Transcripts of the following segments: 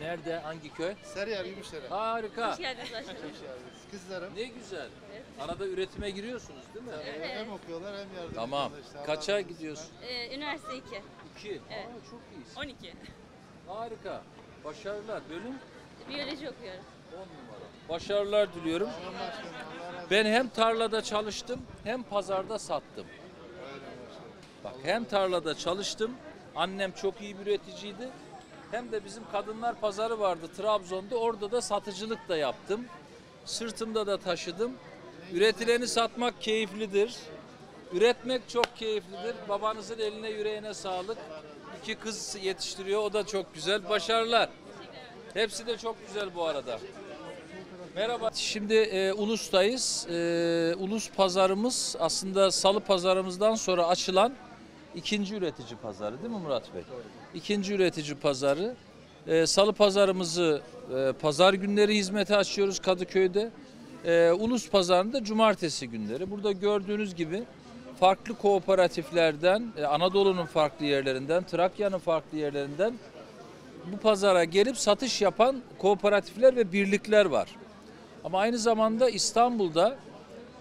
Nerede? Hangi köy? Sarıyer Gümüşdere. Harika. Hoş geldiniz başkanım. Hoş geldiniz. Kızlarım Ne güzel. Arada üretime giriyorsunuz değil mi? tabii hem okuyorlar hem yardım Tamam. işte. Kaça gidiyorsun? Ee, üniversite 2. İki. Evet. Aa, çok iyisin. 12. Harika. Başarılar. Bölüm Biyoloji okuyorum. 10 numara. Başarılar diliyorum. Ben hem tarlada çalıştım hem pazarda sattım. Bak hem tarlada çalıştım. Annem çok iyi bir üreticiydi. Hem de bizim kadınlar pazarı vardı Trabzon'da. Orada da satıcılık da yaptım. Sırtımda da taşıdım. Üretileni satmak keyiflidir. Üretmek çok keyiflidir. Babanızın eline yüreğine sağlık. İki kız yetiştiriyor. O da çok güzel. Başarılar. Hepsi de çok güzel bu arada. Merhaba. Şimdi e, Ulus'tayız. E, Ulus pazarımız aslında salı pazarımızdan sonra açılan ikinci üretici pazarı değil mi Murat Bey? İkinci üretici pazarı. E, salı pazarımızı e, pazar günleri hizmete açıyoruz Kadıköy'de. E, Ulus pazarında cumartesi günleri. Burada gördüğünüz gibi farklı kooperatiflerden, e, Anadolu'nun farklı yerlerinden, Trakya'nın farklı yerlerinden bu pazara gelip satış yapan kooperatifler ve birlikler var. Ama aynı zamanda İstanbul'da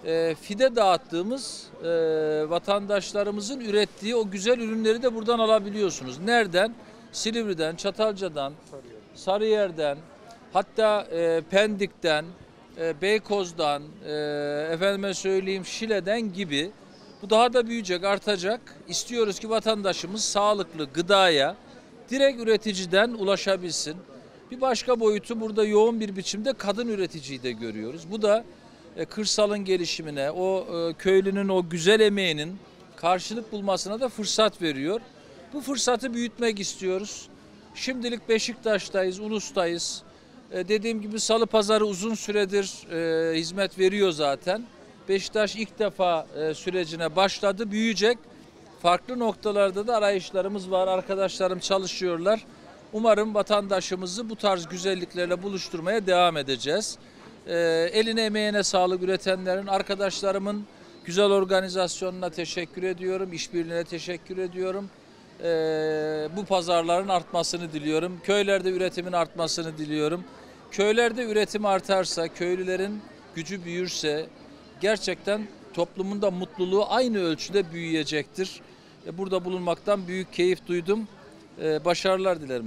e, fide dağıttığımız e, vatandaşlarımızın ürettiği o güzel ürünleri de buradan alabiliyorsunuz. Nereden? Silivri'den, Çatalca'dan, Sarıyer'den, hatta e, Pendik'ten, e, Beykoz'dan, e, efendime söyleyeyim Şile'den gibi. Bu daha da büyüyecek, artacak. İstiyoruz ki vatandaşımız sağlıklı gıdaya direkt üreticiden ulaşabilsin. Bir başka boyutu burada yoğun bir biçimde kadın üreticiyi de görüyoruz. Bu da e, kırsalın gelişimine, o e, köylünün o güzel emeğinin karşılık bulmasına da fırsat veriyor. Bu fırsatı büyütmek istiyoruz. Şimdilik Beşiktaş'tayız, Ulus'tayız. E, dediğim gibi Salı Pazarı uzun süredir hizmet veriyor zaten. Beşiktaş ilk defa sürecine başladı, büyüyecek. Farklı noktalarda da arayışlarımız var. Arkadaşlarım çalışıyorlar. Umarım vatandaşımızı bu tarz güzelliklerle buluşturmaya devam edeceğiz. Ee, eline emeğine sağlık üretenlerin, arkadaşlarımın güzel organizasyonuna teşekkür ediyorum. işbirliğine teşekkür ediyorum. Ee, bu pazarların artmasını diliyorum. Köylerde üretimin artmasını diliyorum. Köylerde üretim artarsa, köylülerin gücü büyürse gerçekten toplumun da mutluluğu aynı ölçüde büyüyecektir. E, Burada bulunmaktan büyük keyif duydum. E, Başarılar dilerim.